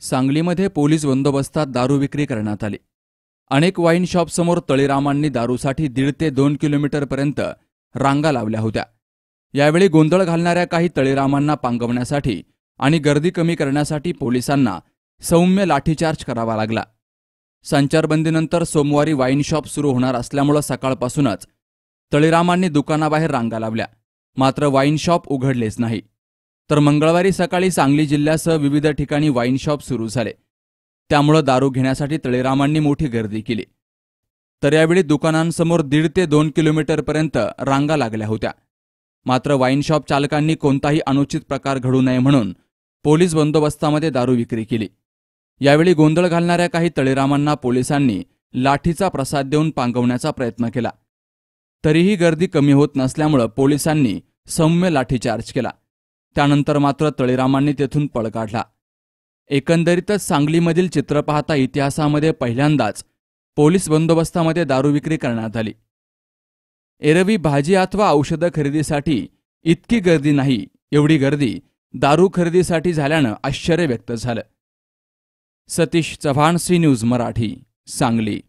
सांगलीमध्ये पोलीस बंदोबस्तात दारू विक्री करण्यात आली. अनेक वाईन शॉपसमोर तळीरामांनी दारूसाठी दीड ते दोन किलोमीटरपर्यंत रांगा लावल्या होत्या. यावेळी गोंधळ घालणाऱ्या काही तळीरामांना पांगवण्यासाठी आणि गर्दी कमी करण्यासाठी पोलिसांना सौम्य लाठीचार्ज करावा लागला. संचारबंदीनंतर सोमवारी वाईन शॉप सुरू होणार असल्यामुळं सकाळपासूनच तळीरामांनी दुकानाबाहेर रांगा लावल्या. मात्र वाईन शॉप उघडलेच नाही. तर मंगळवारी सकाळी सांगली जिल्ह्यासह विविध ठिकाणी वाईन शॉप सुरू झाले. त्यामुळं दारू घेण्यासाठी तळेरामांनी मोठी गर्दी केली. तर यावेळी दुकानांसमोर दीड ते दोन किलोमीटरपर्यंत रांगा लागल्या होत्या. मात्र वाईन शॉप चालकांनी कोणताही अनुचित प्रकार घडू नये म्हणून पोलीस बंदोबस्तामध्ये दारू विक्री केली. यावेळी गोंधळ घालणाऱ्या काही तळेरामांना पोलिसांनी लाठीचा प्रसाद देऊन पांगवण्याचा प्रयत्न केला. तरीही गर्दी कमी होत नसल्यामुळं पोलिसांनी सौम्य लाठीचार्ज केला. त्यानंतर मात्र तळीरामांनी तेथून पळ काढला. एकंदरीतच सांगलीमधील चित्र पाहता इतिहासामध्ये पहिल्यांदाच पोलीस बंदोबस्तामध्ये दारू विक्री करण्यात आली. एरवी भाजी अथवा औषधं खरेदीसाठी इतकी गर्दी नाही एवढी गर्दी दारू खरेदीसाठी झाल्यानं आश्चर्य व्यक्त झालं. Satish Chavan C news Marathi Sangli.